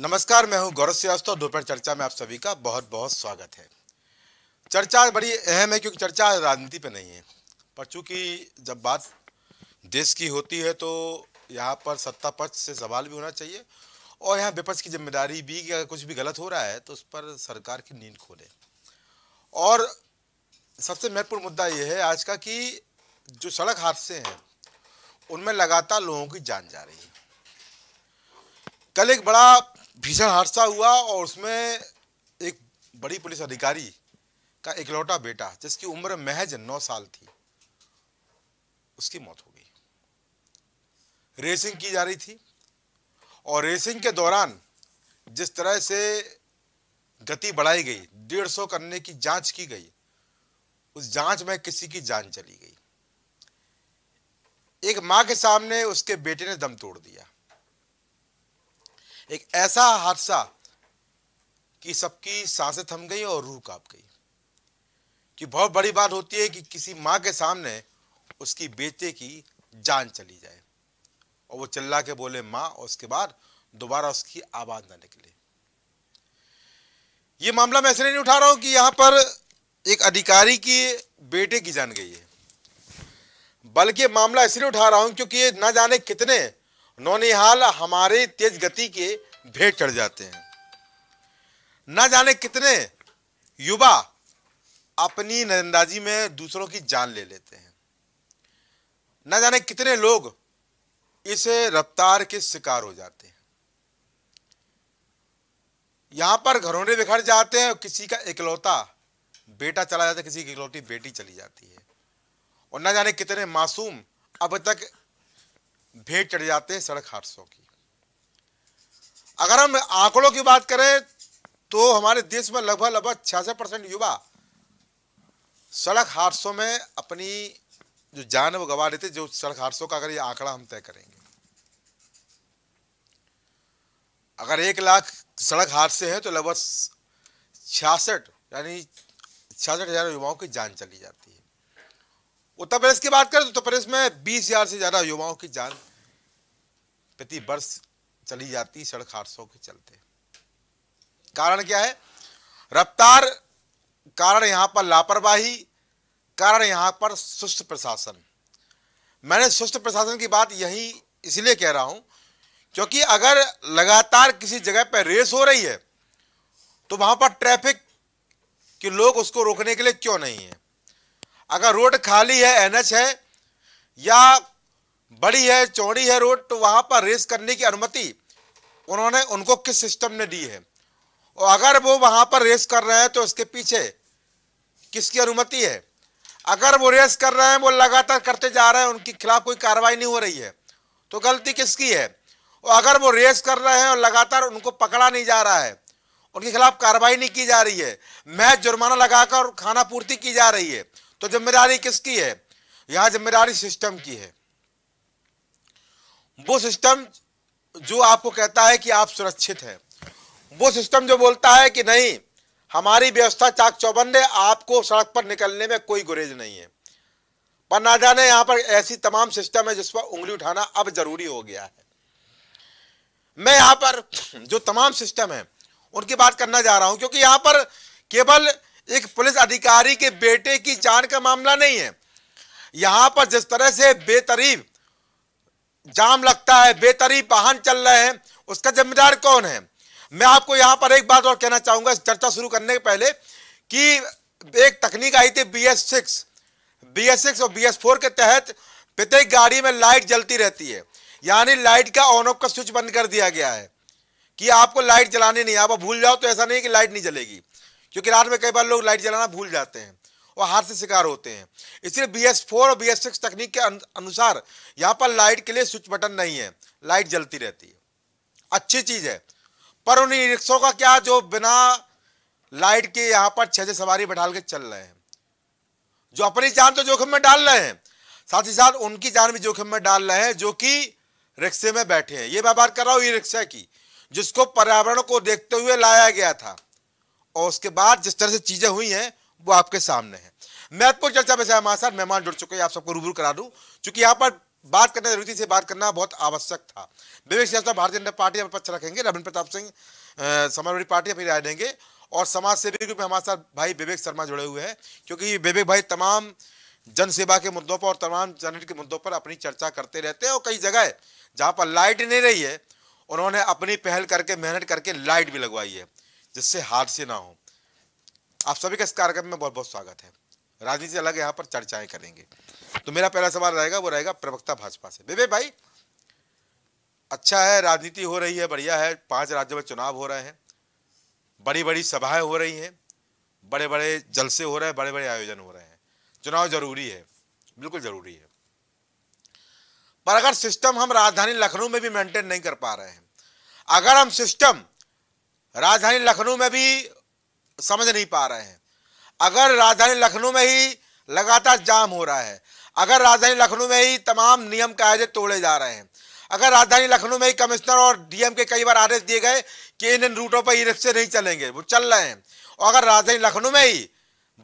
नमस्कार, मैं हूँ गौरव श्रीवास्तव। दोपहर चर्चा में आप सभी का बहुत बहुत स्वागत है। चर्चा बड़ी अहम है क्योंकि चर्चा राजनीति पे नहीं है। पर चूँकि जब बात देश की होती है तो यहाँ पर सत्ता पक्ष से सवाल भी होना चाहिए और यहाँ विपक्ष की ज़िम्मेदारी भी कि अगर कुछ भी गलत हो रहा है तो उस पर सरकार की नींद खोले। और सबसे महत्वपूर्ण मुद्दा ये है आज का कि जो सड़क हादसे हैं, उनमें लगातार लोगों की जान जा रही है। कल एक बड़ा भीषण हादसा हुआ और उसमें एक बड़ी पुलिस अधिकारी का इकलौटा बेटा, जिसकी उम्र महज नौ साल थी, उसकी मौत हो गई। रेसिंग की जा रही थी और रेसिंग के दौरान जिस तरह से गति बढ़ाई गई, डेढ़ सौ करने की जाँच की गई, उस जाँच में किसी की जान चली गई। एक माँ के सामने उसके बेटे ने दम तोड़ दिया। एक ऐसा हादसा कि सबकी साँसें थम गई और रूह काँप गई। कि बहुत बड़ी बात होती है कि किसी माँ के सामने उसकी बेटे की जान चली जाए और वो चिल्ला के बोले, माँ, और उसके बाद दोबारा उसकी आवाज़ ना निकले। ये मामला मैं इसलिए नहीं उठा रहा हूँ कि यहाँ पर एक अधिकारी की बेटे की जान गई है। बल्कि मामला इसलिए उठा रहा हूँ क्योंकि ये न जाने कितने नौनिहाल हमारे तेज गति के भेंट चढ़ जाते हैं। न जाने कितने युवा अपनी नजंदाजी में दूसरों की जान ले लेते हैं। न जाने कितने लोग इस रफ्तार के शिकार हो जाते हैं। यहाँ पर घरों बिखर जाते हैं किसी का इकलौता बेटा चला जाता है, किसी की इकलौती बेटी चली जाती है। और न जाने कितने मासूम अब तक भेंट चढ़ जाते हैं सड़क हादसों की। अगर हम आंकड़ों की बात करें तो हमारे देश में लगभग लगभग छियासठ परसेंट युवा सड़क हादसों में अपनी जो जान है वो गवा देते जो सड़क हादसों का अगर ये आंकड़ा हम तय करेंगे। अगर एक लाख सड़क हादसे हैं तो लगभग छियासठ, यानी छियासठ हज़ार युवाओं की जान चली जाती है। उत्तर प्रदेश की बात करें तो उत्तर प्रदेश में बीस हज़ार से ज़्यादा युवाओं की जान प्रति वर्ष चली जाती सड़क हादसों के चलते। कारण क्या है? रफ्तार कारण यहाँ पर लापरवाही, कारण यहाँ पर सुस्त प्रशासन। मैंने सुस्त प्रशासन की बात यही इसलिए कह रहा हूँ क्योंकि अगर लगातार किसी जगह पर रेस हो रही है तो वहाँ पर ट्रैफ़िक के लोग उसको रोकने के लिए क्यों नहीं है? अगर रोड खाली है, एनएच है, या बड़ी है, चौड़ी है रोड तो वहाँ पर रेस करने की अनुमति उन्होंने, उनको किस सिस्टम ने दी है? और अगर वो वहाँ पर रेस कर रहे हैं तो उसके पीछे किसकी अनुमति है? अगर वो रेस कर रहे हैं, वो लगातार करते जा रहे हैं, उनके खिलाफ कोई कार्रवाई नहीं हो रही है तो गलती किसकी है? और अगर वो रेस कर रहे हैं और लगातार उनको पकड़ा नहीं जा रहा है, उनके खिलाफ कार्रवाई नहीं की जा रही है मैं जुर्माना लगाकर खाना पूर्ति की जा रही है तो ज़िम्मेदारी किसकी है? यहाँ ज़िम्मेदारी सिस्टम की है। वो सिस्टम जो आपको कहता है कि आप सुरक्षित हैं। वो सिस्टम जो बोलता है कि नहीं, हमारी व्यवस्था चाक चौबंद है, आपको सड़क पर निकलने में कोई गुरेज नहीं है। पर ना जाने यहाँ पर ऐसी तमाम सिस्टम है जिस पर उंगली उठाना अब ज़रूरी हो गया है। मैं यहाँ पर जो तमाम सिस्टम है, उनकी बात करना जा रहा हूँ, क्योंकि यहाँ पर केवल एक पुलिस अधिकारी के बेटे की जान का मामला नहीं है। यहाँ पर जिस तरह से बेतरीब जाम लगता है, बेतरीब वाहन चल रहे हैं, उसका जिम्मेदार कौन है? मैं आपको यहाँ पर एक बात और कहना चाहूँगा चर्चा शुरू करने के पहले कि एक तकनीक आई थी B S six B S six और बी एस फोर के तहत प्रत्येक गाड़ी में लाइट जलती रहती है। यानी लाइट का ऑन ऑफ़ का स्विच बंद कर दिया गया है कि आपको लाइट जलानी नहीं आप भूल जाओ तो ऐसा नहीं कि लाइट नहीं जलेगी। क्योंकि रात में कई बार लोग लाइट जलाना भूल जाते हैं और हाथ से शिकार होते हैं। इसलिए बी एस फोर और बी एस सिक्स तकनीक के अनुसार यहाँ पर लाइट के लिए स्विच बटन नहीं है, लाइट जलती रहती है। अच्छी चीज़ है। पर उन रिक्शों का क्या जो बिना लाइट के यहाँ पर छह सवारी बैठाल के चल रहे हैं, जो अपनी जान तो जोखिम में डाल रहे हैं, साथ ही साथ उनकी जान भी जोखिम में डाल रहे हैं, जो कि रिक्शे में बैठे हैं। ये मैं बात कर रहा हूँ ई रिक्शा की, जिसको पर्यावरण को देखते हुए लाया गया था। और उसके बाद जिस तरह से चीज़ें हुई हैं, वो आपके सामने है। महत्वपूर्ण चर्चा में हमारे साथ मेहमान जुड़ चुके हैं, आप सबको रूबरू करा दूँ, क्योंकि यहाँ पर बात करना ज़रूरी से बात करना बहुत आवश्यक था। विवेक सिंह भारतीय जनता पार्टी पक्ष रखेंगे, रविंद्र प्रताप सिंह समाजवादी पार्टी अपनी राय देंगे, और समाज सेवी रूप में हमारे साथ भाई विवेक शर्मा जुड़े हुए हैं, क्योंकि विवेक भाई तमाम जन सेवा के मुद्दों पर और तमाम जनहित के मुद्दों पर अपनी चर्चा करते रहते हैं, और कई जगह जहाँ पर लाइट नहीं रही है, उन्होंने अपनी पहल करके, मेहनत करके लाइट भी लगवाई है। जिससे हादसे ना हो। आप सभी का इस कार्यक्रम में बहुत बहुत स्वागत है। राजनीति अलग यहाँ पर चर्चाएँ करेंगे। तो मेरा पहला सवाल रहेगा, वो रहेगा प्रवक्ता भाजपा से। बेबे भाई अच्छा है, राजनीति हो रही है, बढ़िया है। पाँच राज्यों में चुनाव हो रहे हैं। बड़ी बड़ी सभाएँ हो रही हैं। बड़े बड़े जलसे हो रहे हैं बड़े बड़े आयोजन हो रहे हैं। चुनाव ज़रूरी है, बिल्कुल ज़रूरी है। पर अगर सिस्टम हम राजधानी लखनऊ में भी मेंटेन नहीं कर पा रहे हैं, अगर हम सिस्टम राजधानी लखनऊ में भी समझ नहीं पा रहे हैं। अगर राजधानी लखनऊ में ही लगातार जाम हो रहा है, अगर राजधानी लखनऊ में ही तमाम नियम कायदे तोड़े जा रहे हैं, अगर राजधानी लखनऊ में ही कमिश्नर और डीएम के कई बार आदेश दिए गए कि इन इन रूटों पर ई रिक्शे नहीं चलेंगे, वो चल रहे हैं। और अगर राजधानी लखनऊ में ही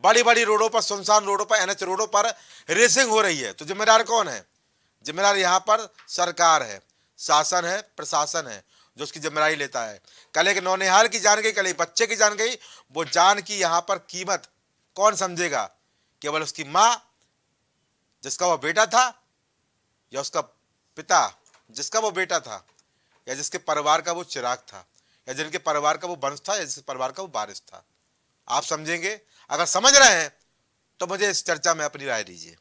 बड़ी बड़ी रोडों पर, सुनसान रोडों पर, एनएच रोडों पर रेसिंग हो रही है तो जिम्मेदार कौन है? जिम्मेदार यहाँ पर सरकार है, शासन है, प्रशासन है। जो उसकी ज़िम्मेदारी लेता है। कल एक नौनिहाल की जान गई, कल एक बच्चे की जान गई। वो जान की यहाँ पर कीमत कौन समझेगा? केवल उसकी माँ, जिसका वो बेटा था, या उसका पिता, जिसका वो बेटा था, या जिसके परिवार का वो चिराग था, या जिनके परिवार का वो वंश था, या जिसके परिवार का वो बारिश था। आप समझेंगे? अगर समझ रहे हैं तो मुझे इस चर्चा में अपनी राय दीजिए।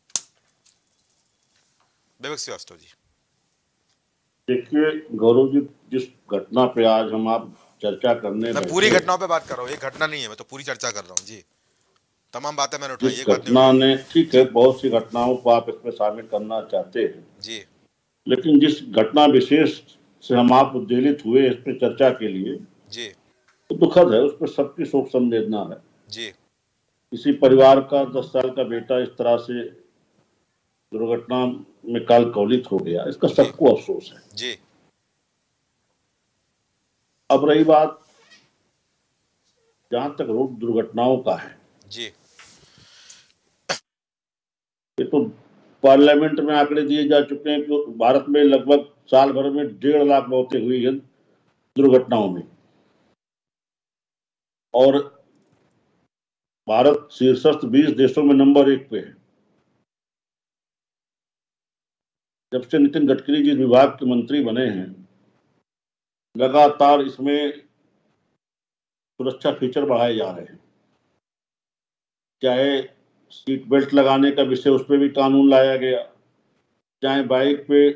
विवेक श्रीवास्तव जी। देखिए गौरव जी जिस घटना पे आज हम आप चर्चा करने मैं पूरी घटनाओं पे बात कर रहा हूँ एक घटना नहीं है मैं तो पूरी चर्चा कर रहा हूँ जी। तमाम बातें मैंने उठाई घटना ने ठीक है बहुत सी घटनाओं को आप इसमें शामिल करना चाहते हैं। जी। लेकिन जिस घटना विशेष से हम आप उद्वेलित हुए इस पर चर्चा के लिए जी। तो दुखद है उस पर सबकी शोक संवेदना है। जी। किसी परिवार का दस साल का बेटा इस तरह से दुर्घटना में काल कौलित हो गया इसका सबको अफसोस है। जी। अब रही बात जहाँ तक रोड दुर्घटनाओं का है। जी। ये तो पार्लियामेंट में आंकड़े दिए जा चुके हैं कि भारत में लगभग साल भर में डेढ़ लाख मौतें हुई हैं दुर्घटनाओं में। और भारत शीर्षस्थ 20 देशों में नंबर एक पे है। जब से नितिन गडकरी जी विभाग के मंत्री बने हैं, लगातार इसमें सुरक्षा फीचर बढ़ाए जा रहे हैं। चाहे सीट बेल्ट लगाने का विषय उस पर भी कानून लाया गया, चाहे बाइक पे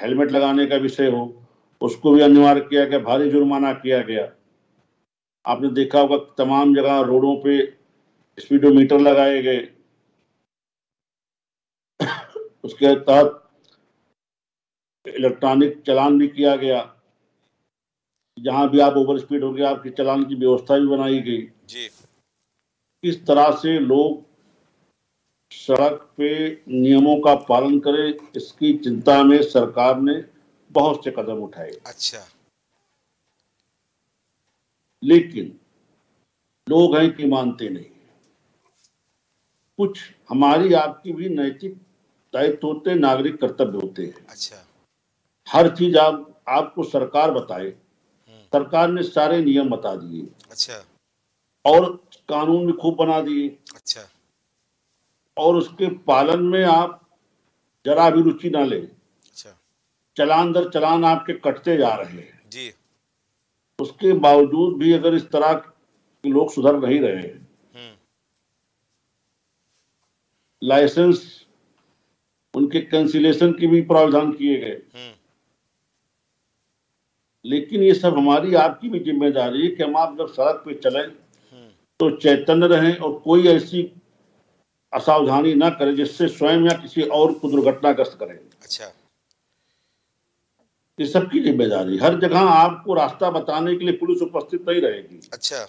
हेलमेट लगाने का विषय हो, उसको भी अनिवार्य किया गया, भारी जुर्माना किया गया। आपने देखा होगा तमाम जगह रोडों पे स्पीडोमीटर लगाए गए। उसके तहत इलेक्ट्रॉनिक चलान भी किया गया। जहाँ भी आप ओवर स्पीड हो गए आपकी चलान की व्यवस्था भी बनाई गई। जी। किस तरह से लोग सड़क पे नियमों का पालन करें इसकी चिंता में सरकार ने बहुत से कदम उठाए। अच्छा। लेकिन लोग हैं कि मानते नहीं। कुछ हमारी आपकी भी नैतिक दायित्व होते नागरिक कर्तव्य होते हैं। अच्छा। हर चीज़ आप आपको सरकार बताए। सरकार ने सारे नियम बता दिए। अच्छा। और कानून भी खूब बना दिए। अच्छा। और उसके पालन में आप जरा भी रुचि ना ले। अच्छा। चलान दर चलान आपके कटते जा रहे हैं। जी। उसके बावजूद भी अगर इस तरह के लोग सुधर नहीं रहे हैं। हम्म। लाइसेंस उनके कैंसिलेशन की भी प्रावधान किए गए। हम्म। लेकिन ये सब हमारी आपकी भी ज़िम्मेदारी है कि हम आप जब सड़क पे चलें तो चैतन्य रहें और कोई ऐसी असावधानी ना करें जिससे स्वयं या किसी और को दुर्घटनाग्रस्त करें। अच्छा। ये सबकी ज़िम्मेदारी हर जगह आपको रास्ता बताने के लिए पुलिस उपस्थित नहीं रहेगी। अच्छा।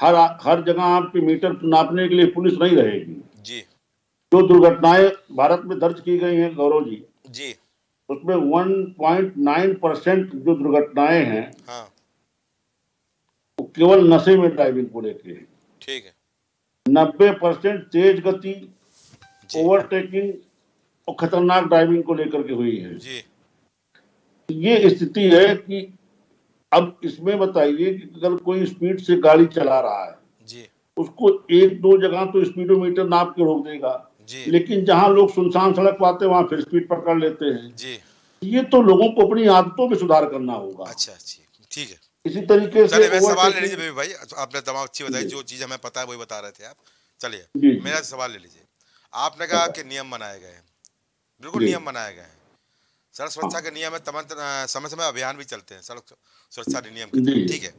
हर हर जगह आपके मीटर नापने के लिए पुलिस नहीं रहेगी। जी। जो दुर्घटनाएँ भारत में दर्ज की गई हैं गौरव जी। जी। उसमें 1.9 परसेंट जो दुर्घटनाएँ हैं हाँ। वो केवल नशे में ड्राइविंग को लेके है। ठीक है। नब्बे परसेंट तेज गति ओवरटेकिंग और खतरनाक ड्राइविंग को लेकर के हुई है। जी। ये स्थिति है कि अब इसमें बताइए कि अगर कोई स्पीड से गाड़ी चला रहा है जी। उसको एक दो जगह तो स्पीडोमीटर नाप के रोक देगा। जी। लेकिन जहाँ लोग सुनसान सड़क पाते हैं वहाँ फिर स्पीड पकड़ लेते हैं। जी। ये तो लोगों को अपनी आदतों में सुधार करना होगा। अच्छा ठीक है। इसी तरीके से मैं सवाल ले लीजिए भाई। आपने तमाम अच्छी बताई जो। चीज़ हमें पता है वही बता रहे थे आप। चलिए। मेरा सवाल ले लीजिए। आपने कहा कि नियम बनाए गए हैं। बिल्कुल नियम बनाए गए हैं। सड़क सुरक्षा के नियम में समय समय अभियान भी चलते हैं सड़क सुरक्षा अधिनियम के ठीक है।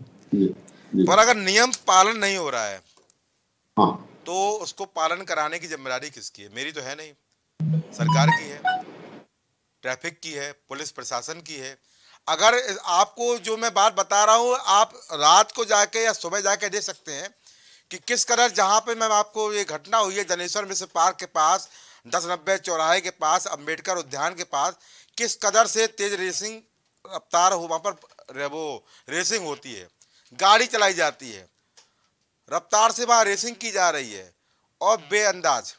पर अगर नियम पालन नहीं हो रहा है हाँ। तो उसको पालन कराने की ज़िम्मेदारी किसकी है? मेरी तो है नहीं। सरकार की है, ट्रैफ़िक की है, पुलिस प्रशासन की है। अगर आपको जो मैं बात बता रहा हूँ, आप रात को जाके या सुबह जाके देख सकते हैं कि किस कदर जहाँ पे मैं आपको ये घटना हुई है, जनेश्वर मिश्र पार्क के पास, दस नब्बे चौराहे के पास, अंबेडकर उद्यान के पास, किस कदर से तेज रेसिंग रफ्तार हो, वहाँ पर वो रेसिंग होती है, गाड़ी चलाई जाती है। रफ्तार से वहाँ रेसिंग की जा रही है। और बेअंदाज।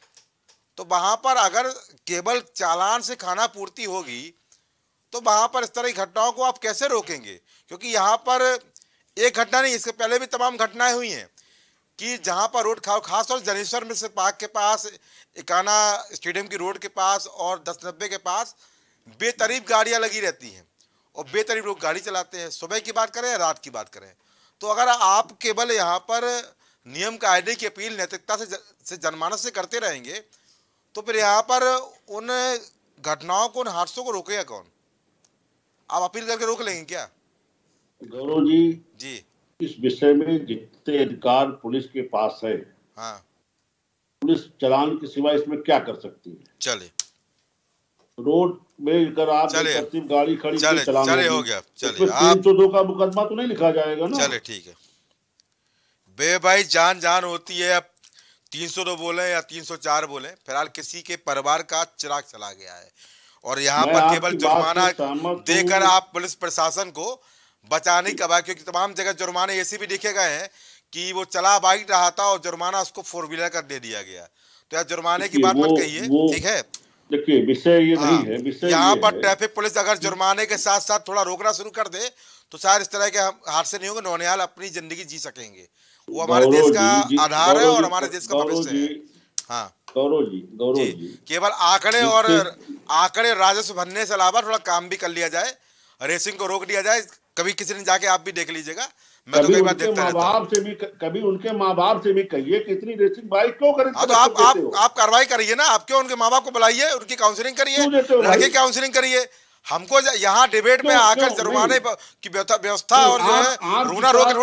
तो वहाँ पर अगर केवल चालान से खाना पूर्ति होगी तो वहाँ पर इस तरह की घटनाओं को आप कैसे रोकेंगे? क्योंकि यहाँ पर एक घटना नहीं इसके पहले भी तमाम घटनाएँ हुई हैं कि जहाँ पर रोड खा खास तौर से जनेश्वर मिश्र पार्क के पास, इकाना स्टेडियम की रोड के पास और दस नब्बे के पास बेतरीब गाड़ियाँ लगी रहती हैं। और बेतरीब लोग गाड़ी चलाते हैं। सुबह की बात करें या रात की बात करें? तो अगर आप केवल यहाँ पर नियम कायदे की अपील नैतिकता से ज- से जनमानस से करते रहेंगे तो फिर यहाँ पर उन घटनाओं को उन हादसों को रोकेगा कौन? आप अपील करके रोक लेंगे क्या? गौरव जी जी। इस विषय में जितने अधिकार पुलिस के पास है हाँ। पुलिस चलान के सिवा इसमें क्या कर सकती है? चलिए रोड में अगर आप चलिए। गाड़ी खड़ी चलिए, चलिए, होगी, हो गया, चलिए, उसमें आप- तीन सौ दो का मुकदमा तो नहीं लिखा जाएगा ना? चले ठीक है। बे भाई जान जान होती है। अब 302 बोले या 304 बोले फ़िलहाल किसी के परिवार का चिराग चला गया है। और यहाँ पर केवल जुर्माना देकर आप पुलिस प्रशासन को बचाने का बात क्योंकि तमाम जगह जुर्माने ऐसे भी देखे गए हैं कि वो चला बाइक रहा था और जुर्माना उसको फोर व्हीलर कर दे दिया गया। तो यार जुर्माने की बात मत कहिए ठीक है? देखिए विषय ये हाँ, नहीं है। विषय यहाँ पर ट्रैफ़िक पुलिस अगर जुर्माने के साथ साथ थोड़ा रोकना शुरू कर दे तो शायद इस तरह के हादसे नहीं होंगे नौनियाल अपनी ज़िंदगी जी सकेंगे। वो हमारे देश का आधार है और हमारे देश का भविष्य है। हाँ। गौरव जी गौरव जी। जी। केवल आंकड़े और आंकड़े राजस्व भरने से अलावा थोड़ा काम भी कर लिया जाए रेसिंग को रोक दिया जाए कभी किसी ने जाके आप भी देख लीजिएगा। मैं तो कई बार देखता माँ बाप से भी कभी उनके माँ बाप से भी कहिए कि इतनी रेसिंग बाइक क्यों खरीद हाँ तो आप आप आप कार्रवाई करिए ना। आप क्यों उनके माँ बाप को बुलाइए उनकी काउंसलिंग करिए लड़के काउंसलिंग करिए। हमको यहाँ डिबेट में आकर? जुर्माने की व्यवस्था व्यवस्था और जो है रोना रोके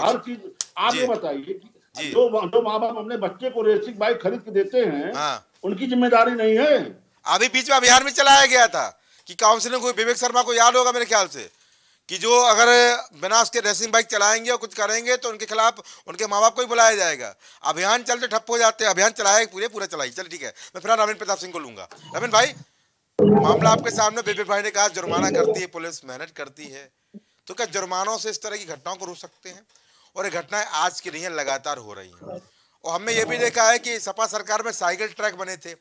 हर- चीज़ आप ये बताइए जो। जो माँ बाप अपने बच्चे को रेसिंग बाइक खरीद के देते हैं हाँ। उनकी ज़िम्मेदारी नहीं है। अभी बीच में अभियान में चलाया गया था कि काउंसलिंग को विवेक शर्मा को याद होगा मेरे ख्याल से। कि जो अगर बिना उसके रेसिंग बाइक चलाएँगे और कुछ करेंगे तो उनके खिलाफ उनके माँ बाप को ही बुलाया जाएगा। अभियान चलते ठप हो जाते हैं, अभियान चलाए पूरे पूरा चलाइए चलिए ठीक है, मैं फिर रविंद्र प्रताप सिंह को लूँगा। रविंद्र भाई, मामला आपके सामने विवेक भाई ने कहा, जुर्माना करती है पुलिस, मेहनत करती है। तो क्या जुर्मानों से इस तरह की घटनाओं को रोक सकते हैं? और ये घटनाएँ आज की नहीं है, लगातार हो रही हैं। और हमने ये भी देखा है कि सपा सरकार में साइकिल ट्रैक बने थे।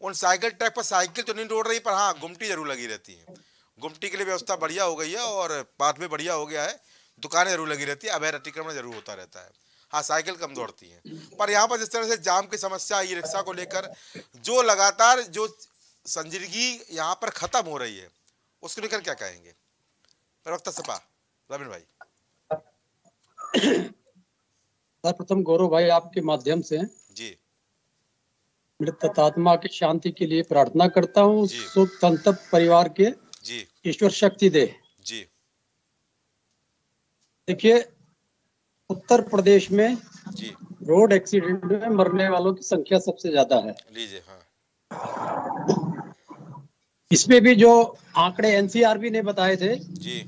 उन साइकिल ट्रैक पर साइकिल तो नहीं दौड़ रही, पर हाँ गुमटी ज़रूर लगी रहती है। गुमटी के लिए व्यवस्था बढ़िया हो गई है और पाथ भी बढ़िया हो गया है। दुकानें ज़रूर लगी रहती है अवैध अतिक्रमण ज़रूर होता रहता है। हाँ साइकिल कम दौड़ती है। पर यहाँ पर जिस तरह से जाम की समस्या ई रिक्शा को लेकर जो लगातार जो संजीदगी यहाँ पर खत्म हो रही है उसको लेकर क्या कहेंगे? प्रवक्ता सपा रविंद्र भाई। सर्वप्रथम गौरव भाई आपके माध्यम से जी। मृत आत्मा की शांति के लिए प्रार्थना करता हूँ। सुख संतप्त परिवार के जी। ईश्वर शक्ति दे। जी। देखिए उत्तर प्रदेश में जी। रोड एक्सीडेंट में मरने वालों की संख्या सबसे ज़्यादा है। लीजिए हाँ। इसमें भी जो आंकड़े एनसीआरबी ने बताए थे जी।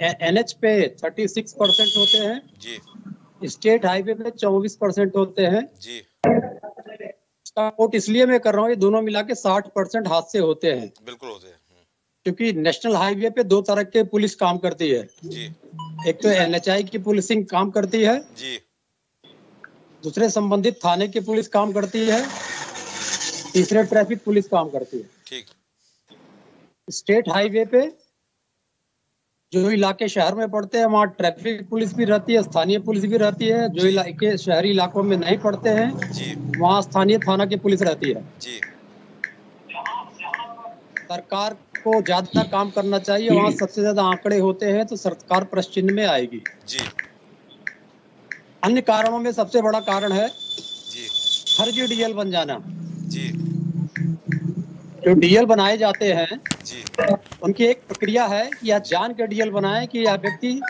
एनएच पे 36 परसेंट होते हैं। जी। स्टेट हाईवे पे 24 परसेंट होते हैं। जी। इसका कोट इसलिए मैं कर रहा हूँ ये दोनों मिला के साठ परसेंट हादसे होते हैं। बिल्कुल होते हैं। क्योंकि नेशनल हाईवे पे दो तरह के पुलिस काम करती है। जी। एक तो एनएचआई की पुलिसिंग काम करती है। जी। दूसरे संबंधित थाने की पुलिस काम करती है। तीसरे ट्रैफ़िक पुलिस काम करती है। ठीक। स्टेट हाईवे पे जो इलाके शहर में पड़ते हैं वहाँ ट्रैफ़िक पुलिस भी रहती है स्थानीय पुलिस भी रहती है। जो इलाके शहरी इलाकों में नहीं पड़ते हैं वहाँ स्थानीय थाना की पुलिस रहती है। जी। सरकार को ज़्यादा काम करना चाहिए वहाँ सबसे ज़्यादा आंकड़े होते हैं तो सरकार प्रश्चिन्ह में आएगी। जी। अन्य कारणों में सबसे बड़ा कारण है जी। फर्जी डीएल बन जाना। जी। जो डीएल बनाए जाते हैं जी। उनकी एक प्रक्रिया है कि यह जान के डीएल बनाए कि यह व्यक्ति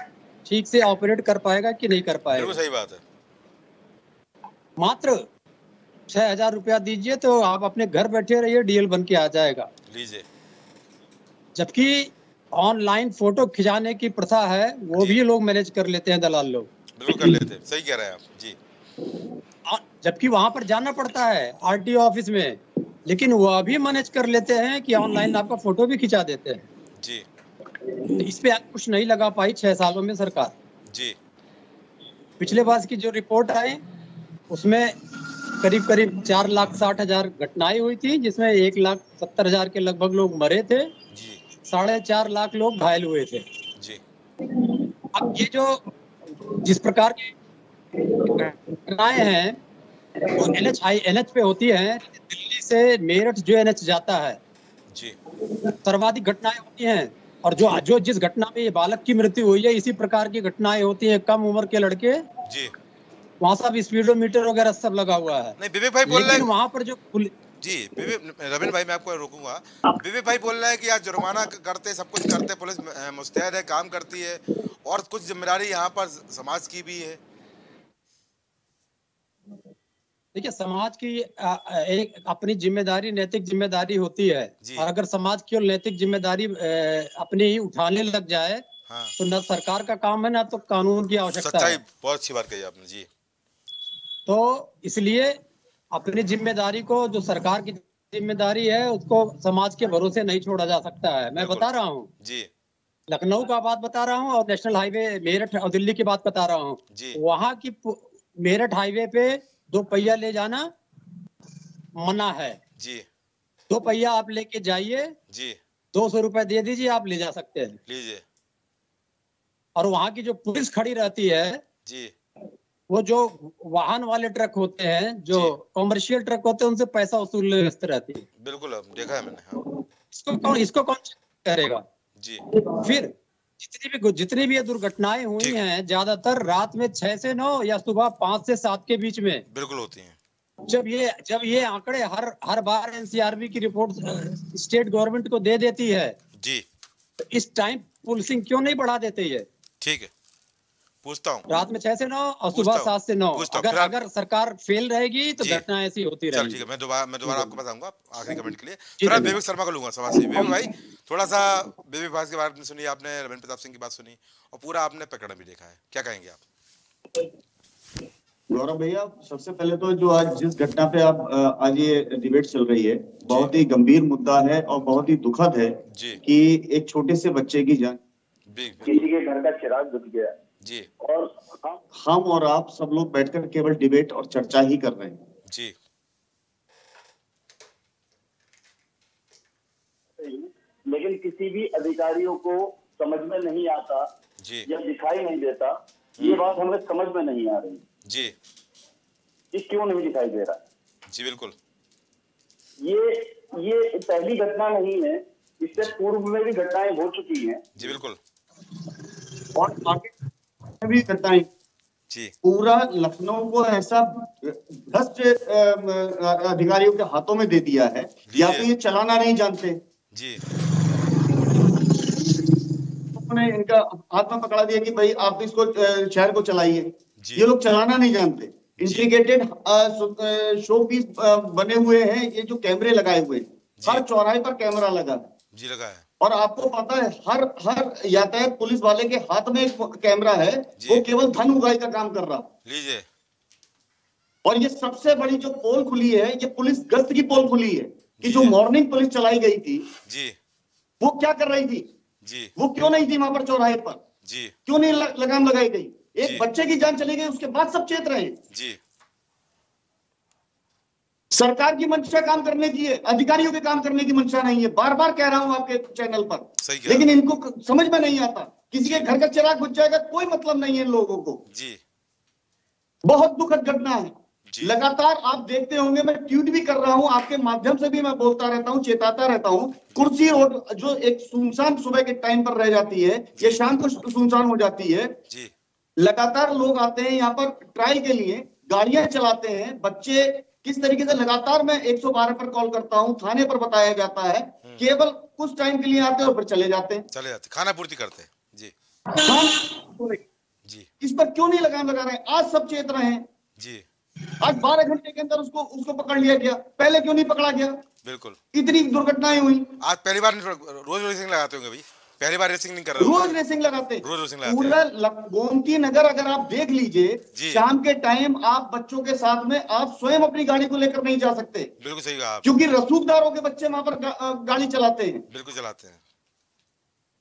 ठीक से ऑपरेट कर पाएगा कि नहीं कर पाएगा। सही बात है। मात्र छह हज़ार रुपया दीजिए तो आप अपने घर बैठे रहिए डीएल बन के आ जाएगा। लीजिए। जबकि ऑनलाइन फ़ोटो खिंचाने की प्रथा है वो। भी लोग मैनेज कर लेते हैं दलाल लोग। बिल्कुल कर लेते हैं। सही कह रहे हैं आप। जी। जबकि वहाँ पर जाना पड़ता है आरटीओ ऑफ़िस में। लेकिन वह भी मैनेज कर लेते हैं कि ऑनलाइन आपका फ़ोटो भी खिंचा देते हैं। जी। तो इस पे कुछ नहीं लगा पाई छह सालों में सरकार। जी। पिछले वर्ष की जो रिपोर्ट आई उसमें करीब करीब चार लाख साठ हज़ार घटनाएँ हुई थी जिसमें एक लाख सत्तर हज़ार के लगभग लोग मरे थे। साढ़े चार लाख लोग घायल हुए थे। जी। अब ये जो जिस प्रकार की घटनाएँ हैं वो एनएच हाई एनएच पे होती है। दिल्ली से मेरठ जो एन एच जाता है जी। सर्वाधिक घटनाएँ होती हैं। और जो जो जिस घटना में ये बालक की मृत्यु हुई है इसी प्रकार की घटनाएँ होती है। कम उम्र के लड़के जी। वहाँ सब स्पीडोमीटर वगैरह सब लगा हुआ है। नहीं विवेक भाई बोल रहे हैं वहाँ पर जो जी रविन भाई मैं आपको रोकूँगा। विवेक भाई बोल रहे हैं कि यार जुर्माना करते सब कुछ करते पुलिस मुस्तैद है काम करती है और कुछ ज़िम्मेदारी यहाँ पर समाज की भी है। देखिए समाज की एक अपनी ज़िम्मेदारी नैतिक ज़िम्मेदारी होती है। और अगर समाज की और नैतिक ज़िम्मेदारी अपनी ही उठाने लग जाए हाँ। तो न सरकार का काम है ना तो कानून की आवश्यकता है। बहुत अच्छी बात कही आपने जी। तो इसलिए अपनी ज़िम्मेदारी को जो सरकार की ज़िम्मेदारी है उसको समाज के भरोसे नहीं छोड़ा जा सकता है। मैं बता रहा हूँ। जी। लखनऊ का बात बता रहा हूँ और नेशनल हाईवे मेरठ और दिल्ली की बात बता रहा हूँ। जी। वहाँ की मेरठ हाईवे पे दो पहिया ले जाना मना है। जी। दो पहिया आप लेके जाइए। जी। दो सौ रुपए दे दीजिए आप ले जा सकते हैं। लीजिए। और वहाँ की जो पुलिस खड़ी रहती है जी। वो जो वाहन वाले ट्रक होते हैं जो कॉमर्शियल ट्रक होते हैं उनसे पैसा वसूलने व्यस्त रहती है। बिल्कुल अब देखा है मैंने हाँ। इसको कौन इसको कौन करेगा? जी। फिर जितनी भी जितनी भी ये दुर्घटनाएँ हुई। हैं ज़्यादातर रात में छह से नौ या सुबह पाँच से सात के बीच में। बिल्कुल होती हैं। जब ये जब ये आंकड़े हर हर बार एनसीआरबी की रिपोर्ट स्टेट गवर्नमेंट को दे देती है जी। तो इस टाइम पुलिसिंग क्यों नहीं बढ़ा देती है ठीक है। पूछता हूँ। रात में छह से नौ और सुबह सात से नौ। हूँ, अगर अगर सरकार फेल रहेगी तो घटना ऐसी होती रहेगी। ठीक है मैं दोबारा मैं दोबारा आपको बताऊँगा आखिरी कमेंट के लिए। आप विवेक शर्मा को लूँगा समाज से विवेक भाई थोड़ा सा विवेक भाई के बारे में सुनी आपने रविंद्र प्रताप सिंह की बात सुनी और पूरा आपने प्रकरण भी देखा है। क्या कहेंगे आप? गौरव भैया सबसे पहले तो जो आज जिस घटना पे आप आज ये डिबेट चल रही है बहुत ही गंभीर मुद्दा है और बहुत ही दुखद है कि एक छोटे से बच्चे की जान किसी के घर का चिराग बुझ गया। जी। और हम हम और आप सब लोग बैठकर केवल डिबेट और चर्चा ही कर रहे हैं। जी। लेकिन किसी भी अधिकारियों को समझ में नहीं आता जी। या दिखाई नहीं देता ये बात हमें समझ में नहीं आ रही। जी। ये क्यों नहीं दिखाई दे रहा? जी बिल्कुल। ये ये पहली घटना नहीं है इससे पूर्व में भी घटनाएँ हो चुकी हैं। जी बिल्कुल। और भी घटनाएँ जी। पूरा लखनऊ को ऐसा भ्रष्ट अधिकारियों के हाथों में दे दिया है या तो ये चलाना नहीं जानते? जी। उन्होंने इनका हाथ में पकड़ा दिया कि भाई आप इसको शहर को चलाइए। ये लोग चलाना नहीं जानते। इंटीग्रेटेड शो पीस बने हुए हैं ये जो कैमरे लगाए हुए हैं। हर चौराहे पर कैमरा लगा जी लगा है। और आपको पता है हर हर यातायात पुलिस वाले के हाथ में एक कैमरा है वो केवल धन उगाई का काम कर रहा। लीजिए। और ये सबसे बड़ी जो पोल खुली है ये पुलिस गश्त की पोल खुली है कि जो। मॉर्निंग पुलिस चलाई गई थी जी। वो क्या कर रही थी? जी। वो क्यों नहीं थी वहाँ पर चौराहे पर? जी। क्यों नहीं लगाम लगाई गई? एक बच्चे की जान चली गई उसके बाद सब चेत रहे। जी। सरकार की मंशा काम करने की है अधिकारियों के काम करने की मंशा नहीं है। बार बार कह रहा हूँ आपके चैनल पर। लेकिन इनको समझ में नहीं आता। किसी के घर का चिराग बुझ जाएगा कोई मतलब नहीं है इन लोगों को। जी। बहुत दुखद घटना है। लगातार आप देखते होंगे मैं ट्वीट भी कर रहा हूँ आपके माध्यम से भी मैं बोलता रहता हूँ चेताता रहता हूँ। कुर्सी रोड जो एक सुनसान सुबह के टाइम पर रह जाती है ये शाम को सुनसान हो जाती है। जी। लगातार लोग आते हैं यहाँ पर ट्रायल के लिए गाड़ियाँ चलाते हैं बच्चे किस तरीके से लगातार मैं 112 पर कॉल करता हूँ थाने पर बताया जाता है केवल कुछ टाइम के लिए आते हैं और फिर चले जाते हैं। चले जाते खाना पूर्ति करते हैं जी। जी। इस पर क्यों नहीं लगाम लगा रहे हैं? आज सब चेत रहे हैं। जी। आज बारह घंटे के अंदर उसको उसको पकड़ लिया गया। पहले क्यों नहीं पकड़ा गया? बिल्कुल। इतनी दुर्घटनाएँ हुई। आज पहली बार रोज रेसिंग लगाते होंगे भाई। पहली बार रेसिंग नहीं कर रहे रोज रेसिंग लगाते हैं। रोज रेसिंग लगाते पूरा गोमती नगर अगर आप देख लीजिए। शाम के टाइम आप बच्चों के साथ में आप स्वयं अपनी गाड़ी को लेकर नहीं जा सकते। बिल्कुल सही कहा क्योंकि रसूखदारों के बच्चे वहाँ पर गा, गाड़ी चलाते हैं। बिल्कुल चलाते हैं।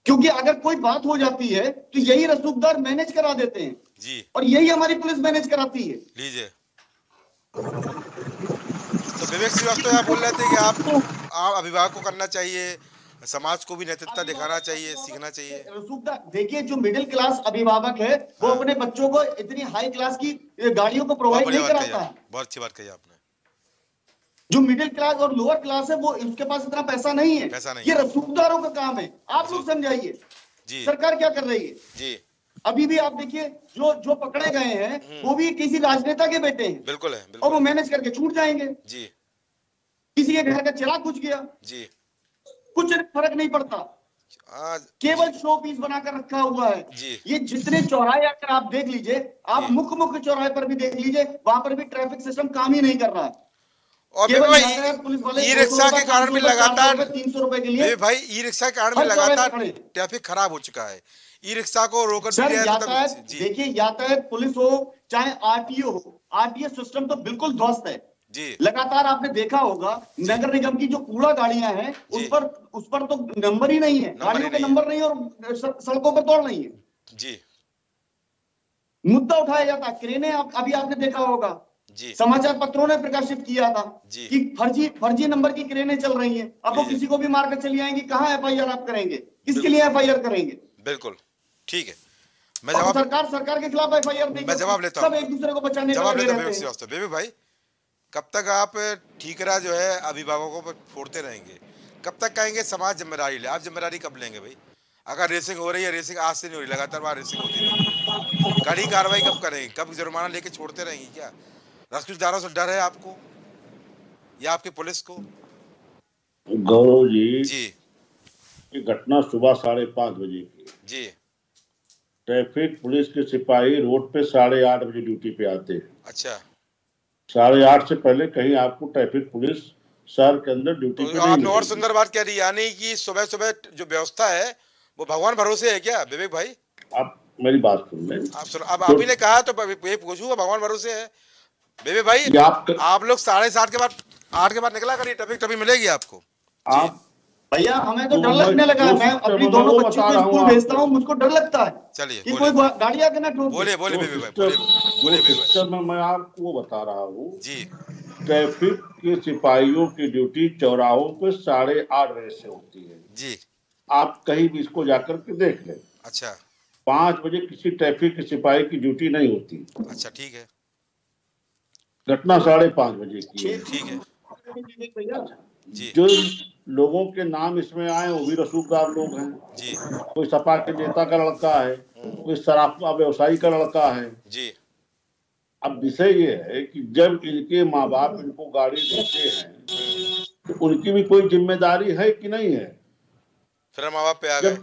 क्योंकि अगर कोई बात हो जाती है तो यही रसूखदार मैनेज करा देते हैं। जी। और यही हमारी पुलिस मैनेज कराती है। लीजिए। तो विवेक श्रीवास्तव आप बोल रहे थे कि आप आप अभिभावक को करना चाहिए समाज को भी नेतृत्व दिखाना चाहिए सीखना चाहिए। देखिए जो मिडिल क्लास अभिभावक है वो हाँ। अपने बच्चों को इतनी हाई क्लास की गाड़ियों को प्रोवाइड नहीं कराता है। बहुत अच्छी बात कही आपने। जो मिडिल क्लास और लोअर क्लास है वो उसके पास इतना पैसा नहीं है। पैसा नहीं ये रसूखदारों का काम है। आप लोग समझाइए। जी। सरकार क्या कर रही है? जी। अभी भी आप देखिए जो जो पकड़े गए हैं हम्म। वो भी किसी राजनेता के बेटे हैं। बिल्कुल है बिल्कुल और वो मैनेज करके छूट जाएँगे। जी। किसी के घर का चिराग कुछ गया। जी। कुछ फ़र्क नहीं पड़ता। केवल शो पीस बनाकर रखा हुआ है। ये जितने चौराहे अगर आप देख लीजिए आप मुख्य मुख्य चौराहे पर भी देख लीजिए वहाँ पर भी ट्रैफ़िक सिस्टम काम ही नहीं कर रहा है। और भाई पुलिस वाले ई रिक्शा के कारण भी लगातार तीन सौ रुपए के लिए। भाई ई रिक्शा के कारण भी लगातार ट्रैफ़िक खराब हो चुका है। ई रिक्शा को रोकर सर यातायात देखिए यातायात पुलिस हो चाहे आरटीओ हो आरटीओ सिस्टम तो बिल्कुल ध्वस्त है। जी। लगातार आपने देखा होगा नगर निगम की जो कूड़ा गाड़ियाँ हैं उस पर उस पर तो नंबर ही नहीं है। गाड़ियों के नंबर नहीं और सड़कों पर दौड़ नहीं है। जी। मुद्दा उठाया जाता क्रेने आप अभी आपने देखा होगा। जी। समाचार पत्रों ने प्रकाशित किया था जी। कि फर्जी फर्जी नंबर की क्रेनें चल रही हैं। अब वो किसी को भी मारकर चली आएँगी कहाँ एफआईआर आप करेंगे? किसके लिए एफआईआर करेंगे? बिल्कुल। ठीक है। मैं जवाब सरकार सरकार के खिलाफ एफआईआर नहीं मैं करती। जवाब लेता हूँ। सब एक दूसरे को बचाने में जवाब लेता हैं। भाई कब तक आप ठीकरा जो है अभिभावकों पर फोड़ते रहेंगे? कब तक कहेंगे समाज ज़िम्मेदारी ले? आप ज़िम्मेदारी कब लेंगे भाई? अगर रेसिंग हो रही है रेसिंग आज से नहीं हो रही लगातार वहाँ रेसिंग होती रहेगी। कड़ी कार्रवाई कब करेंगे? कब जुर्माना लेके छोड़ते रहेंगे क्या? रसूखदारों से डर है आपको? या आपकी पुलिस को? गौरव जी जी। ये घटना सुबह साढ़े पाँच बजे की जी। ट्रैफ़िक पुलिस के सिपाही रोड पे साढ़े आठ बजे ड्यूटी पे आते हैं। अच्छा। साढ़े आठ से पहले कहीं आपको ट्रैफ़िक पुलिस शहर के अंदर ड्यूटी तो पे आपने और सुंदर बात कह रही यानी कि सुबह सुबह जो व्यवस्था है वो भगवान भरोसे है क्या विवेक भाई? आप मेरी बात सुन लें। आप सुन अब आप ही ने कहा तो ये पूछूँगा भगवान भरोसे है। विवेक भाई आप आप लोग साढ़े सात के बाद आठ के बाद निकला करिए ट्रैफ़िक तभी मिलेगी आपको। आप भैया हमें तो तो डर लगने लगा। मैं अपनी दोनों बच्चों को स्कूल भेजता हूँ मुझको डर लगता है चलिए कि कोई गाड़ी आके ना ठोक भाई सिस्टम- बोलिए बोलिए भाई मैं आपको बता रहा हूँ जी। ट्रैफ़िक के सिपाहियों की ड्यूटी चौराहों पे साढ़े आठ बजे से होती है। जी। आप कहीं भी इसको जाकर के देख लें। अच्छा। पाँच बजे किसी ट्रैफ़िक के सिपाही की ड्यूटी नहीं होती। अच्छा ठीक है। घटना साढ़े पाँच बजे की ठीक है। जो लोगों के नाम इसमें आए वो भी रसूखदार लोग हैं। जी। कोई सपा के नेता का लड़का है कोई सराफा व्यवसायी का लड़का है। जी। अब विषय ये है कि जब इनके माँ बाप इनको गाड़ी देते हैं तो उनकी भी कोई ज़िम्मेदारी है कि नहीं है? फिर माँ बाप पे आ गए।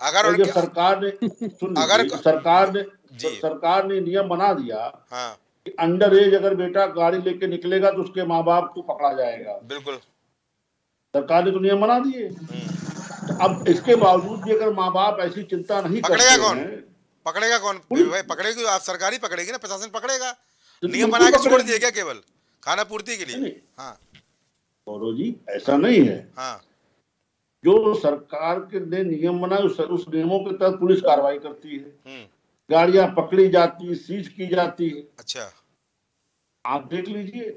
अगर उनके सरकार ने सुन अगर- सरकार ने सरकार ने नियम बना दिया हाँ। कि अंडर एज अगर बेटा गाड़ी लेके निकलेगा तो उसके माँ बाप को पकड़ा जाएगा। बिल्कुल। सरकार ने तो नियम बना दिए। हम्म, तो अब इसके बावजूद भी अगर माँ बाप ऐसी चिंता नहीं पकड़ेगा करते कौन? हैं पकड़ेगा कौन? भाई पकड़ेगी आप सरकारी पकड़ेगी ना प्रशासन पकड़ेगा। तो नियम बना के छोड़। दिए क्या केवल? खाना पूर्ति के लिए? हाँ। गौरव जी ऐसा नहीं है। हाँ। जो सरकार के ने नियम बनाए उस, उस नियमों के तहत पुलिस कार्रवाई करती है। हम्म। गाड़ियाँ पकड़ी जाती है सीज की जाती है। अच्छा। आप देख लीजिए।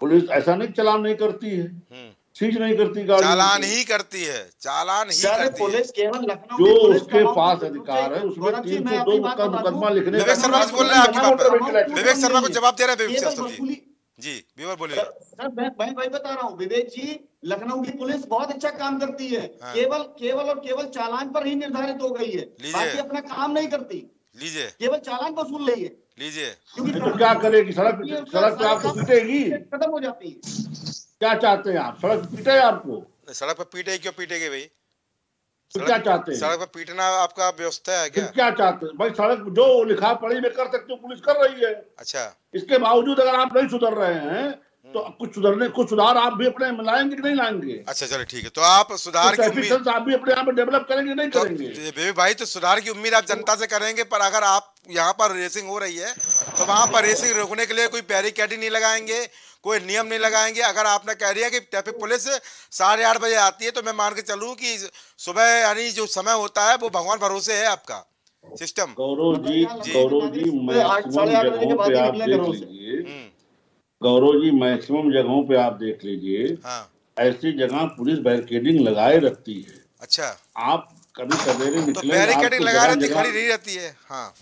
पुलिस ऐसा नहीं चालान नहीं करती है। हम्म, सीज नहीं करती गाड़ी चालान ही करती है चालान ही करती है। पुलिस केवल लखनऊ जो की पुलिस उसके पास अधिकार है उसमें तीन सौ दो का मुकदमा लिखने विवेक शर्मा बोल रहे हैं आपकी बात पर। विवेक शर्मा को जवाब दे रहे हैं विवेक जी। विवेक बोलिए। सर मैं मैं वही बता रहा हूँ विवेक जी लखनऊ की पुलिस बहुत अच्छा काम करती है। हाँ। केवल केवल और केवल चालान पर ही निर्धारित हो गई है। बाकी अपना काम नहीं करती। लीजिए। केवल चालान वसूल रही है लीजिए। क्योंकि तो क्या करेगी? सड़क सड़क पे आपको पीटेगी खत्म हो जाती है। क्या चाहते हैं आप? सड़क पीटे आपको? सड़क पर पीटे क्यों पीटेगे भाई? तो क्या चाहते हैं? सड़क पर पीटना आपका व्यवस्था है क्या? क्या चाहते हैं? भाई सड़क जो लिखा पढ़ी में कर सकते हो पुलिस कर रही है। अच्छा। इसके बावजूद अगर आप नहीं सुधर रहे हैं तो कुछ सुधरने कुछ सुधार आप भी अपने लाएँगे कि नहीं लाएँगे? अच्छा चलो ठीक है। तो आप सुधार की उम्मीद आप भी अपने आप में डेवलप करेंगे नहीं तो करेंगे? बेबी भाई तो सुधार की उम्मीद आप जनता से करेंगे पर अगर आप यहाँ पर रेसिंग हो रही है तो वहाँ पर रेसिंग रोकने के लिए कोई बैरिकेड नहीं लगाएँगे कोई नियम नहीं लगाएँगे। अगर आपने कह दिया कि ट्रैफ़िक पुलिस साढ़े आठ बजे आती है तो मैं मान के चलूँ कि सुबह यानी जो समय होता है वो भगवान भरोसे है आपका। सिस्टम गौरव जी जी। गौरव जी मैक्सिमम साढ़े आठ बजे के बाद गौरव जी मैक्सिमम जगहों पे आप देख लीजिए। हाँ। ऐसी जगह पुलिस बैरिकेडिंग लगाए रखती है। अच्छा। आप कभी सवेरे तो निकले बैरिकेडिंग लगा रहती खड़ी नहीं रहती है। हाँ।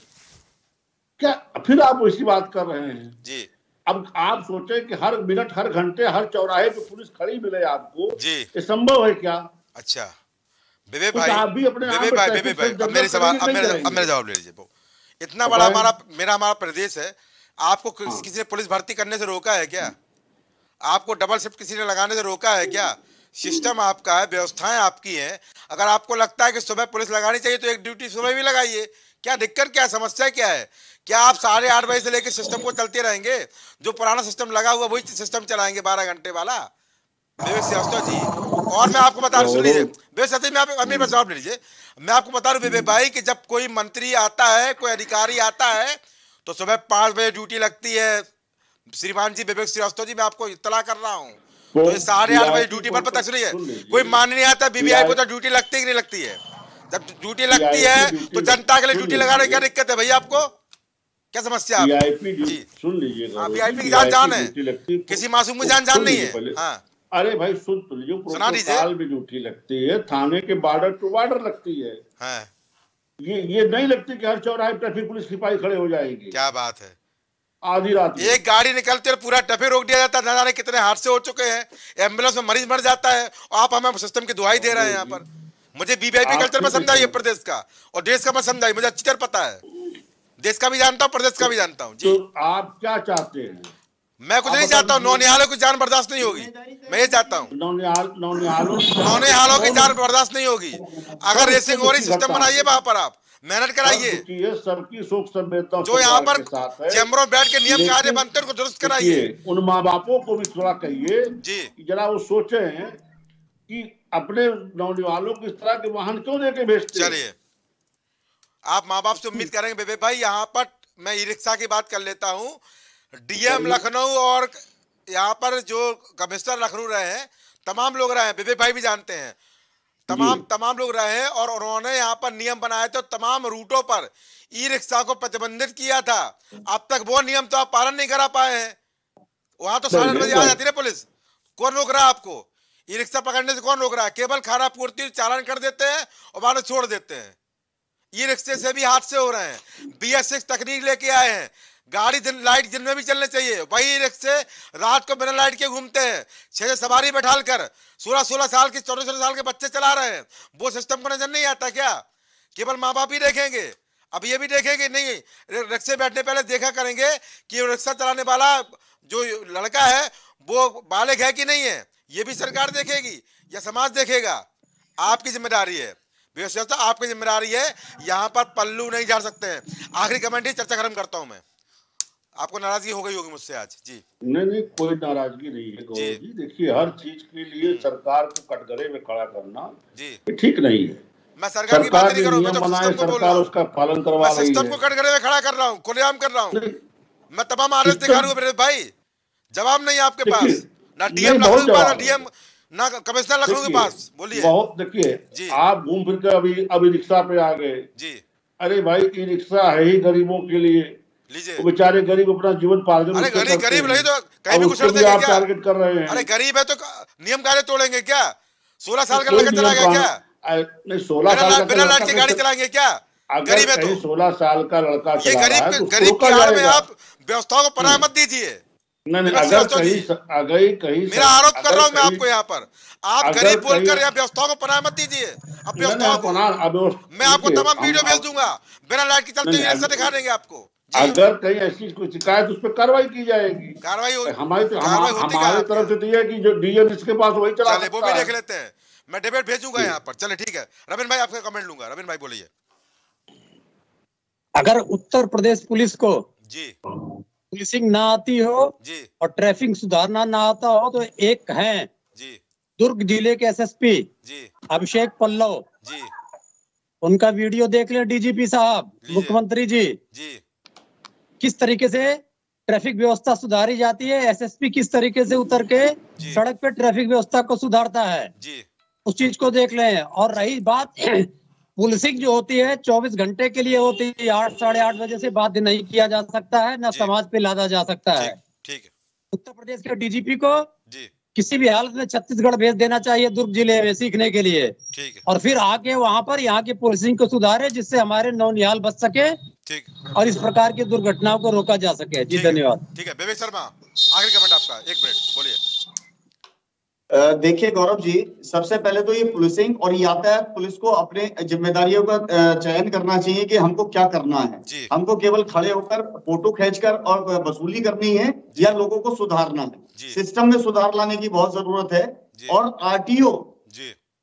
क्या फिर आप इसी बात कर रहे हैं। जी। अब आप सोचे कि हर मिनट हर घंटे हर चौराहे पे पुलिस खड़ी मिले आपको जी। ये संभव है क्या? अच्छा। बेबे भाई आप भी अपने बेबे भाई बेबे भाई अब मेरी सवाल अब मेरे जवाब ले लीजिए इतना बड़ा हमारा मेरा हमारा प्रदेश है आपको हाँ। किसी ने पुलिस भर्ती करने से रोका है क्या? आपको डबल शिफ्ट किसी ने लगाने से रोका है क्या? सिस्टम आपका है व्यवस्थाएँ आपकी हैं। अगर आपको लगता है कि सुबह पुलिस लगानी चाहिए तो एक ड्यूटी सुबह भी लगाइए। क्या दिक्कत क्या है समस्या क्या है? क्या आप साढ़े आठ बजे से लेकर सिस्टम को चलते रहेंगे? जो पुराना सिस्टम लगा हुआ वही सिस्टम चलाएँगे बारह घंटे वाला? विवेक श्रीवास्तव जी। और मैं आपको बता रहा लीजिए विवेक सती मैं आप अमीर जवाब ले लीजिए। मैं आपको बता रहा हूँ विवेक भाई कि जब कोई मंत्री आता है कोई अधिकारी आता है तो सुबह पाँच बजे ड्यूटी लगती है। श्रीमान जी विवेक श्रीवास्तव जी मैं आपको इतला कर रहा हूँ। तो तो साढ़े आठ बजे ड्यूटी पर पता सुनिए लीजिए। कोई मान नहीं आता बीबीआई को तो ड्यूटी लगती है कि नहीं लगती है? जब ड्यूटी लगती है तो जनता के लिए ड्यूटी लगाने की क्या दिक्कत है भैया आपको? क्या समस्या है जी। सुन लीजिए हाँ, की जान जान है। है। किसी मासूम की जान जान नहीं है। हाँ। अरे भाई सुन तो लीजिए प्रोटोकॉल में ड्यूटी लगती है थाने के बॉर्डर टू बॉर्डर लगती है। हाँ। ये ये नहीं लगती कि हर चौराहे ट्रैफ़िक पुलिस सिपाही खड़े हो जाएँगे। क्या बात है। आधी रात एक गाड़ी निकलती है और पूरा टफे रोक दिया जाता है। ना जाने कितने हादसे हो चुके हैं। एंबुलेंस में मरीज़ मर जाता है और आप हमें सिस्टम की दुआई दे रहे हैं यहाँ पर। मुझे बीबीआईपी आप कल्चर खुद समझाइए देखिए। प्रदेश का। और देश का मैं समझाइए मुझे अच्छी तरह पता है। देश का भी जानता हूँ प्रदेश का भी जानता हूँ। जी। तो आप क्या चाहते हैं? मैं कुछ नहीं चाहता हूँ। नौनिहालों की जान बर्दाश्त नहीं होगी। मैं ये चाहता हूँ। नौनिहाल नौनिहालों नौनिहालों की जान बर्दाश्त नहीं होगी। अगर रेसिंग हो रही दुखी सिस्टम बनाइए। वहाँ पर आप। मेहनत कराइए। सबकी शोक संवेदना जो यहाँ पर चैम्बरों बैठ के नियम कायदे बनते हैं उनको दुरुस्त कराइए। उन माँ बापों को भी थोड़ा कहिए जी। जरा वो सोचे कि अपने नौजवानों को इस तरह के वाहन क्यों दे के भेजते चलिए। आप माँ बाप से उम्मीद करेंगे बेबे भाई यहाँ पर मैं ई रिक्शा की बात कर लेता हूँ। डीएम लखनऊ और यहाँ पर जो कमिश्नर लखनऊ रहे हैं तमाम लोग रहे हैं बेबे भाई भी जानते हैं। तमाम तमाम लोग रहे हैं और उन्होंने यहाँ पर नियम बनाए थे तमाम रूटों पर ई रिक्शा को प्रतिबंधित किया था। अब तक वो नियम तो आप पालन नहीं करा पाए हैं। वहाँ तो साढ़े बजे आ जाती है पुलिस। कौन रोक रहा है आपको? ई रिक्शा पकड़ने से कौन रोक रहा है? केवल खाना पूर्ति चालान कर देते हैं और में छोड़ देते हैं। ई रिक्शे से भी हादसे हो रहे हैं। बी एस सिक्स तकनीक लेके आए हैं। गाड़ी दिन, लाइट दिन में भी चलने चाहिए। वही रिक्शे रात को बिना लाइट के घूमते हैं। छह छह सवारी बैठाल कर। सोलह सोलह साल के चौदह चौदह साल के बच्चे चला रहे हैं। वो सिस्टम को नज़र नहीं आता क्या? केवल माँ बाप ही देखेंगे। अब ये भी देखेंगे नहीं। रिक्शे बैठने पहले देखा करेंगे कि रिक्शा चलाने वाला जो लड़का है, वो बालिग है कि नहीं है? ये भी सरकार देखेगी या समाज देखेगा? आपकी ज़िम्मेदारी है। व्यवस्था आपकी ज़िम्मेदारी है। यहाँ पर पल्लू नहीं झाड़ सकते हैं। आखिरी कमेंट ही चर्चा खत्म करता हूँ मैं। आपको नाराज़गी हो गई होगी मुझसे आज? जी। नहीं नहीं कोई नाराज़गी नहीं है गौरव जी। जी। देखिए हर चीज़ के लिए सरकार को कटघरे में खड़ा करना जी। ठीक नहीं है। मैं सरकार की बात नहीं ने कर रहा हूँ मैं तो सिस्टम को सरकार हूँ। उसका पालन करवा रही सिस्टम को कटघरे में खड़ा कर रहा हूँ खुलेआम कर रहा हूँ। मैं तमाम आर दिखा रहा हूँ भाई। जवाब नहीं आपके पास। ना डीएम ना डीएम ना कमिश्नर लखनऊ के पास। बोलिए। बहुत देखिए आप घूम फिर अभी अभी रिक्शा पे आ गए। जी। अरे भाई ई रिक्शा है ही गरीबों के लिए। वो बेचारे गरीब अपना जीवन पार्जन अरे गरीब गरीब नहीं तो कहीं भी कुछ आप क्या? टारगेट कर रहे हैं। अरे गरीब है तो नियम कार्य तोड़ेंगे क्या? सोलह साल का लड़का चला गया क्या? नहीं सोलह साल का बिना तो लाइट की गाड़ी चलाएँगे क्या? गरीब है तो। सोलह साल का लड़का ये गरीब तो गरीब की आड़ में आप व्यवस्थाओं को पनाह मत दीजिए। नहीं नहीं अगर कहीं। अगर कहीं मेरा आरोप कर रहा हूँ मैं आपको यहाँ पर। आप गरीब बोलकर यहाँ व्यवस्थाओं को पनाह मत दीजिए। अब व्यवस्थाओं को मैं आपको तमाम वीडियो भेज दूँगा। बिना लाइट की चलते दिखा देंगे आपको। अगर कहीं ऐसी कोई शिकायत उस पर कार्रवाई की जाएगी कार्रवाई हो हमारी तो- हम- हमारी तरफ़ से तो ये है कि जो डीएम इसके पास वही चला चले वो भी देख लेते हैं। मैं डिबेट भेजूँगा यहाँ पर। चले ठीक है। रविन भाई आपका कमेंट लूँगा। रविन भाई बोलिए। अगर उत्तर प्रदेश पुलिस को जी। पुलिसिंग ना आती हो जी। और ट्रैफ़िक सुधारना ना आता हो तो एक हैं जी। दुर्ग ज़िले के एसएसपी जी। अभिषेक पल्लव। जी। उनका वीडियो देख ले डीजीपी साहब मुख्यमंत्री जी। जी। किस तरीके से ट्रैफ़िक व्यवस्था सुधारी जाती है? एसएसपी किस तरीके से उतर के सड़क पे ट्रैफ़िक व्यवस्था को सुधारता है? जी। उस चीज़ को देख लें। और रही बात पुलिसिंग जो होती है 24 घंटे के लिए होती है। आठ साढ़े आठ बजे से बात नहीं किया जा सकता है न समाज पे लादा जा सकता है। ठीक है। उत्तर प्रदेश के डीजीपी को किसी भी हालत में छत्तीसगढ़ भेज देना चाहिए दुर्ग ज़िले में सीखने के लिए। ठीक है। और फिर आके वहाँ पर यहाँ की पुलिसिंग को सुधारे जिससे हमारे नौनिहाल बच सके ठीक। और इस प्रकार की दुर्घटनाओं को रोका जा सके। जी धन्यवाद। ठीक है विवेक शर्मा आखिरी कमेंट आपका एक मिनट बोलिए। देखिए गौरव जी सबसे पहले तो ये पुलिसिंग और यातायात पुलिस को अपने जिम्मेदारियों का चयन करना चाहिए कि हमको क्या करना है। हमको केवल खड़े होकर फ़ोटो खींचकर और वसूली करनी है या लोगों को सुधारना है। सिस्टम में सुधार लाने की बहुत ज़रूरत है और आरटीओ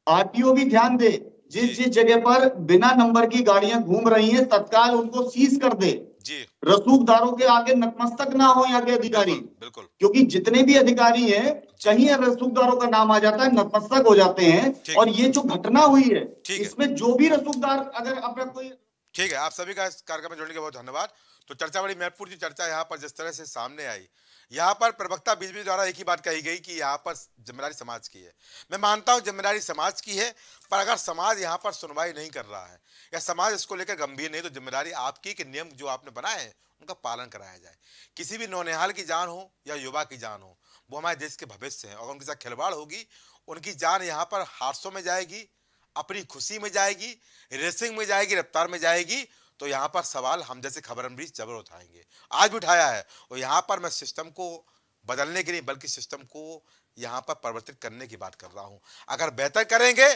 आरटीओ भी ध्यान दे। जिस जिस जगह पर बिना नंबर की गाड़ियाँ घूम रही हैं तत्काल उनको सीज कर दे। जी। रसूखदारों के आगे नतमस्तक ना हो यहाँ के अधिकारी। बिल्कुल बिल्कुल। क्योंकि जितने भी अधिकारी हैं कहीं रसूखदारों का नाम आ जाता है नतमस्तक हो जाते हैं और ये जो घटना हुई है इसमें जो भी रसूखदार अगर अपना कोई ठीक है आप सभी का इस कार्यक्रम में जुड़ने के बहुत धन्यवाद। तो चर्चा बड़ी महत्वपूर्ण चर्चा यहाँ पर जिस तरह से सामने आई यहाँ पर प्रवक्ता बीजेपी द्वारा एक ही बात कही गई कि यहाँ पर ज़िम्मेदारी समाज की है। मैं मानता हूँ ज़िम्मेदारी समाज की है, पर अगर समाज यहाँ पर सुनवाई नहीं कर रहा है, या समाज इसको लेकर गंभीर नहीं तो ज़िम्मेदारी आपकी कि नियम जो आपने बनाए हैं, उनका पालन कराया जाए। किसी भी नौनिहाल की जान हो या युवा की जान हो, वो हमारे देश के भविष्य हैं। और उनके साथ खिलवाड़ होगी, उनकी जान यहाँ पर हादसों में जाएगी, अपनी खुशी में जाएगी रेसिंग में जाएगी, रफ्तार में जाएगी तो यहाँ पर सवाल हम जैसे खबर भी जबर उठाएँगे। आज भी उठाया है और यहाँ पर मैं सिस्टम को बदलने के लिए, बल्कि सिस्टम को यहाँ पर परिवर्तित करने की बात कर रहा हूँ। अगर बेहतर करेंगे,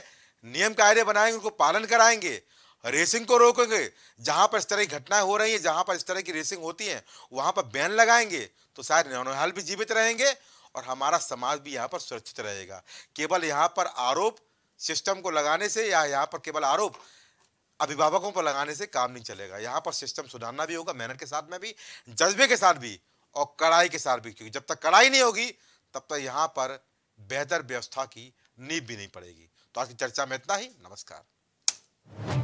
नियम कायदे बनाएँगे, उनको पालन कराएँगे रेसिंग को रोकेंगे, जहाँ पर इस तरह की घटनाएँ हो रही हैं, जहाँ पर इस तरह की रेसिंग होती हैं, वहाँ पर बैन लगाएँगे तो शायद नौनिहाल भी जीवित रहेंगे और हमारा समाज भी यहाँ पर सुरक्षित रहेगा। केवल यहाँ पर आरोप सिस्टम को लगाने से या यहाँ पर केवल आरोप अभिभावकों पर लगाने से काम नहीं चलेगा। यहाँ पर सिस्टम सुधारना भी होगा, मेहनत के साथ में भी, जज्बे के साथ भी और कड़ाई के साथ भी, क्योंकि जब तक कड़ाई नहीं होगी, तब तक यहाँ पर बेहतर व्यवस्था की नींव भी नहीं पड़ेगी। तो आज की चर्चा में इतना ही। नमस्कार।